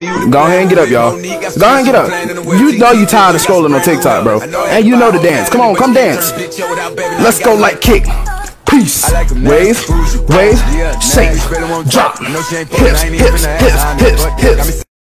Go ahead and get up, y'all. Go ahead and get up. You know you tired of scrolling on TikTok, bro. And you know the dance. Come on, come dance. Let's go like kick. Peace. Wave, wave, shake, drop. Hips, hips, hips, hips.